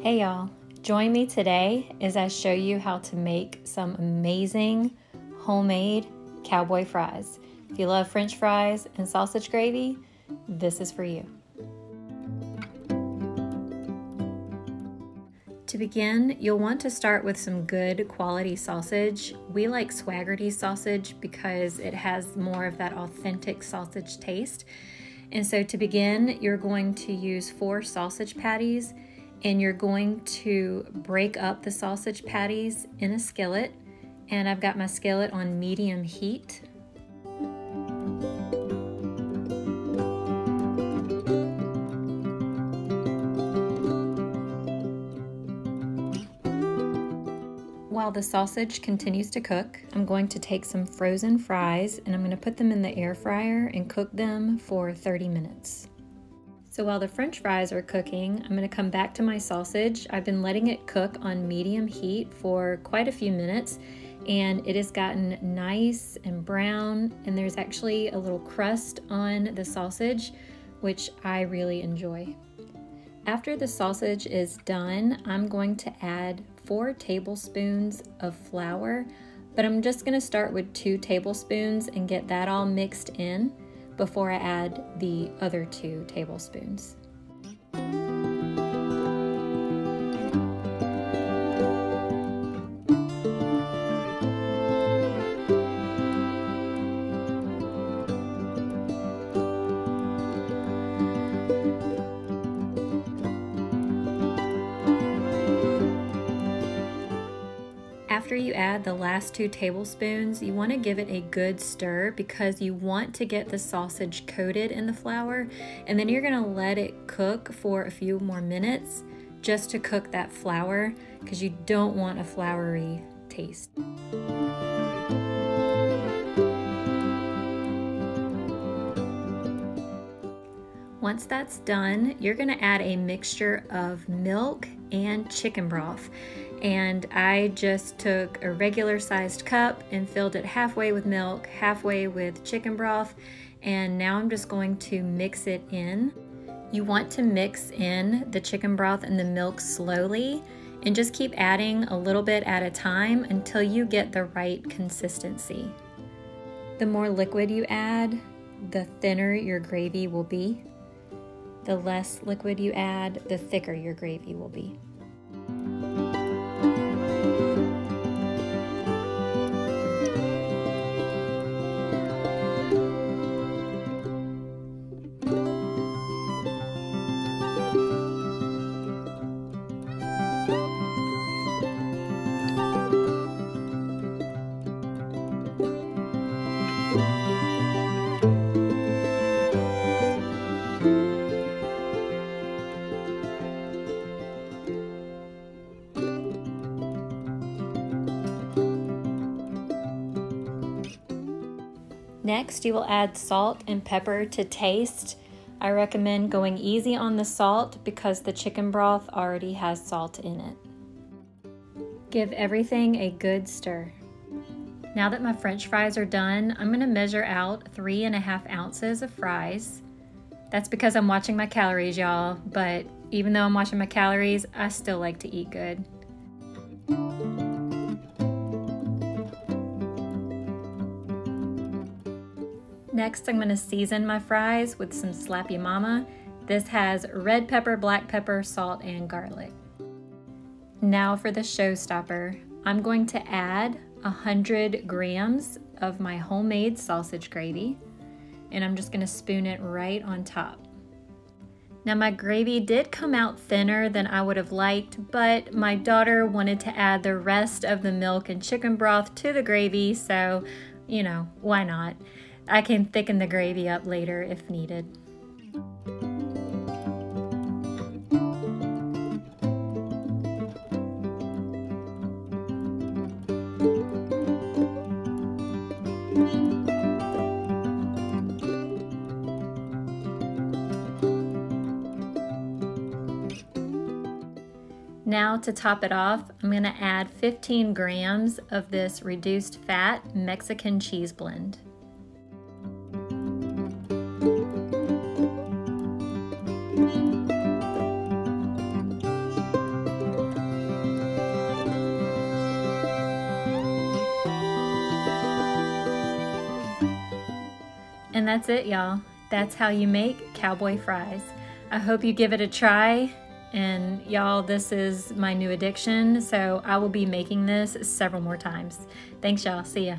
Hey y'all, join me today as I show you how to make some amazing homemade cowboy fries. If you love french fries and sausage gravy, this is for you. To begin, you'll want to start with some good quality sausage. We like Swaggerty sausage because it has more of that authentic sausage taste. And so to begin, you're going to use four sausage patties and you're going to break up the sausage patties in a skillet. And I've got my skillet on medium heat. While the sausage continues to cook, I'm going to take some frozen fries and I'm going to put them in the air fryer and cook them for 30 minutes. So while the french fries are cooking, I'm gonna come back to my sausage. I've been letting it cook on medium heat for quite a few minutes and it has gotten nice and brown and there's actually a little crust on the sausage, which I really enjoy. After the sausage is done, I'm going to add four tablespoons of flour, but I'm just gonna start with two tablespoons and get that all mixed in before I add the other two tablespoons. After you add the last two tablespoons, you want to give it a good stir because you want to get the sausage coated in the flour and then you're going to let it cook for a few more minutes just to cook that flour because you don't want a floury taste. Once that's done, you're gonna add a mixture of milk and chicken broth and I just took a regular sized cup and filled it halfway with milk, halfway with chicken broth, and now I'm just going to mix it in. You want to mix in the chicken broth and the milk slowly and just keep adding a little bit at a time until you get the right consistency. The more liquid you add, the thinner your gravy will be. The less liquid you add, the thicker your gravy will be. Next, you will add salt and pepper to taste. I recommend going easy on the salt because the chicken broth already has salt in it. Give everything a good stir. Now that my french fries are done, I'm gonna measure out three and a half ounces of fries. That's because I'm watching my calories, y'all, but even though I'm watching my calories, I still like to eat good. Next, I'm going to season my fries with some Slap Ya Mama. This has red pepper, black pepper, salt, and garlic. Now for the showstopper. I'm going to add 100 grams of my homemade sausage gravy, and I'm just going to spoon it right on top. Now my gravy did come out thinner than I would have liked, but my daughter wanted to add the rest of the milk and chicken broth to the gravy, so, you know, why not? I can thicken the gravy up later if needed. Now to top it off, I'm gonna add 15 grams of this reduced fat Mexican cheese blend. That's it, y'all. That's how you make cowboy fries. I hope you give it a try. And y'all, this is my new addiction, so I will be making this several more times. Thanks, y'all. See ya.